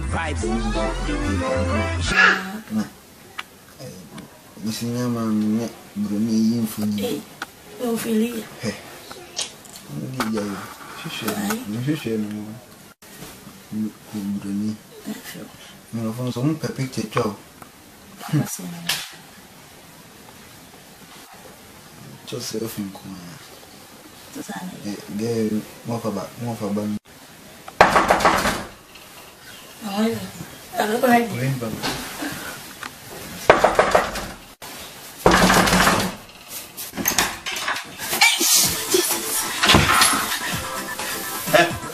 vibes. Misinya maminya broni iyi mfuni. Ofilia. He. Ndi jayo. Shishe. Shishe ni mu. Ku broni. Mo Thôi, cả lớp anh. Vâng,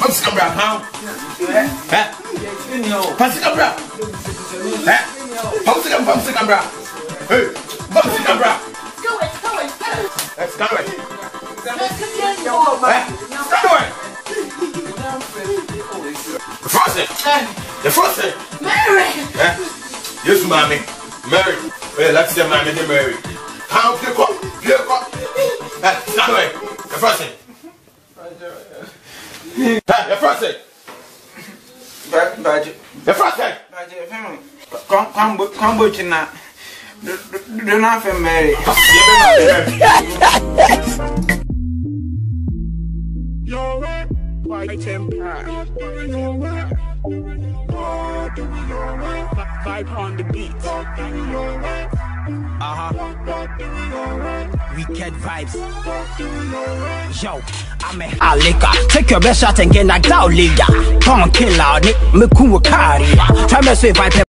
Bác sĩ cầm rạp không? Hả? Bác sĩ cầm rạp? Hả? Bác sĩ cầm, bác sĩ cầm rạp? Hey, bác sĩ cầm rạp? Go away, go away. Let's go away. Let's go away. Frozen! The first thing. Mary! Eh? Yes, mommy. Mary. Eh, let's say mommy the Mary. How do you go? You go. Eh, stand away. The first thing. Eh, the first thing. The first thing. baje, femi. Kwambo, kwambo china. Do not fe Mary. You better not be Mary. On the beat. Uh huh. Wicked vibes. Yo, I'm a Alika. Take your best shot and get knocked out, Liga. Punk killer, Nick, me carry. Try me say vibe.